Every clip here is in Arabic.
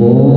Oh.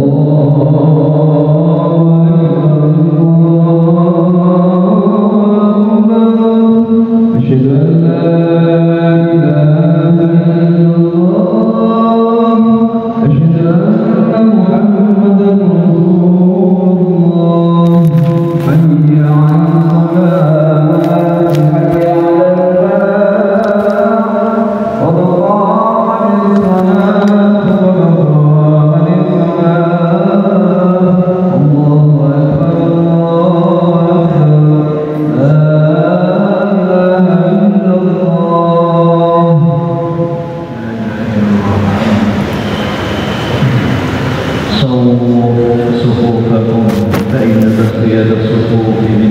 وتفريد الصفوف من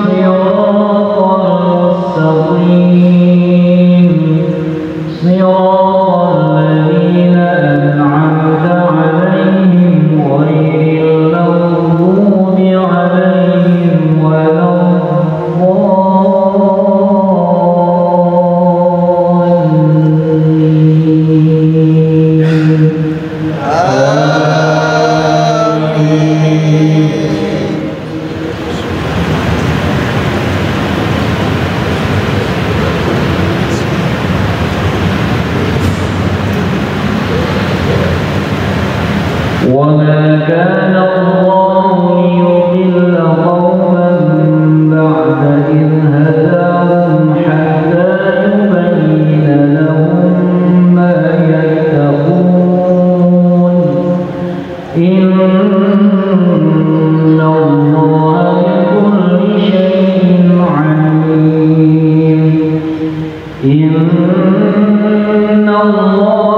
아 닙. إن الله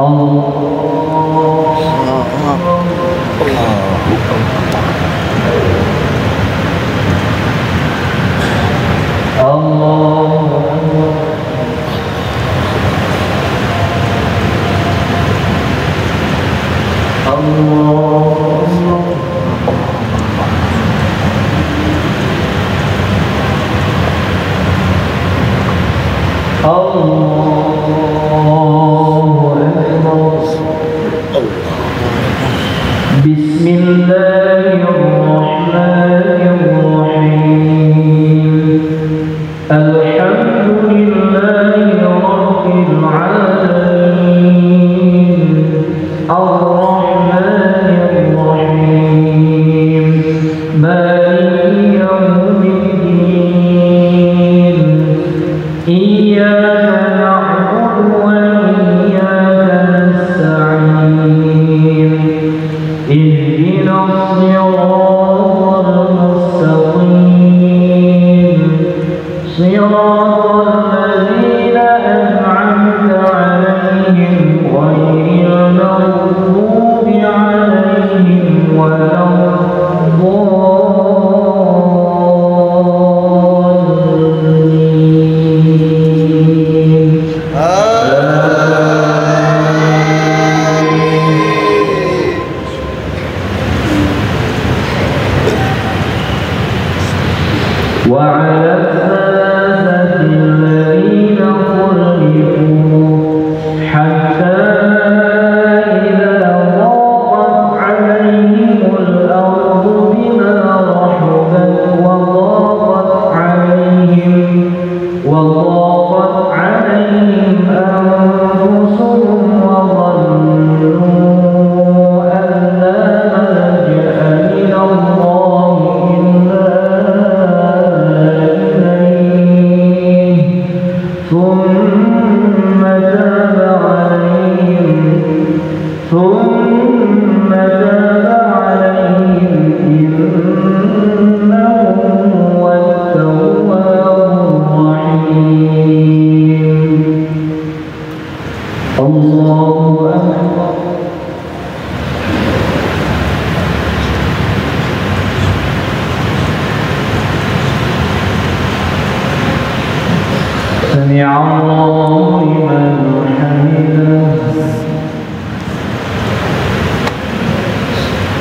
Allah إلا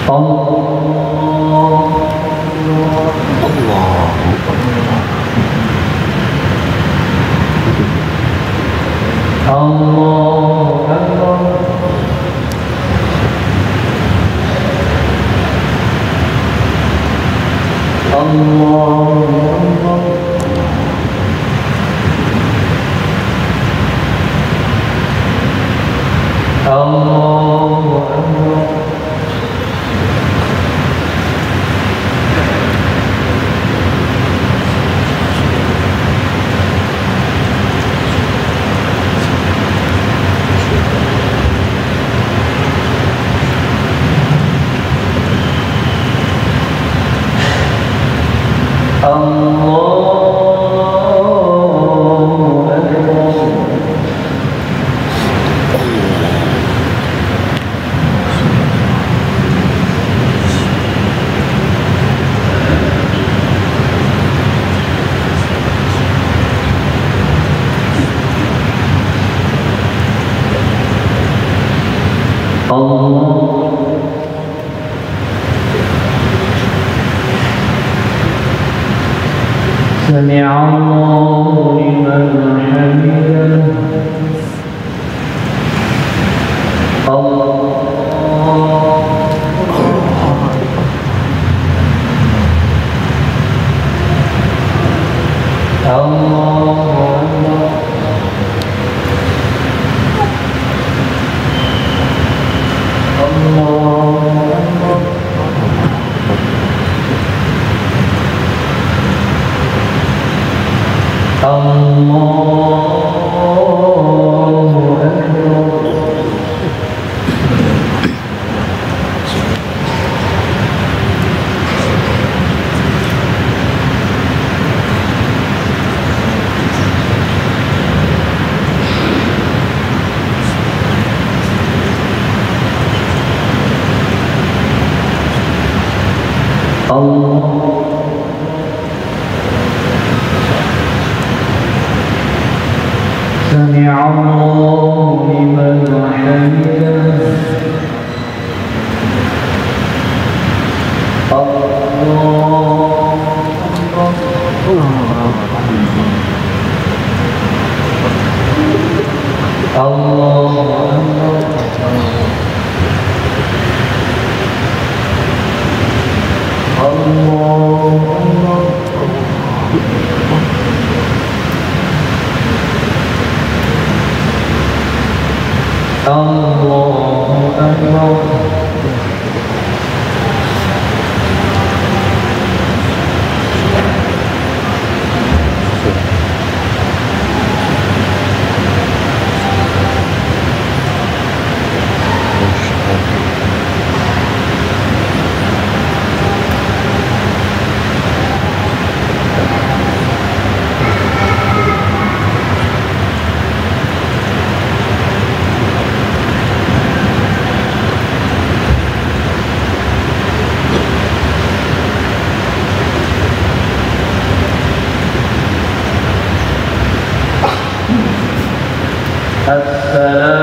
الله الله الله 정 سمع الله الله الله أكبر حتى لا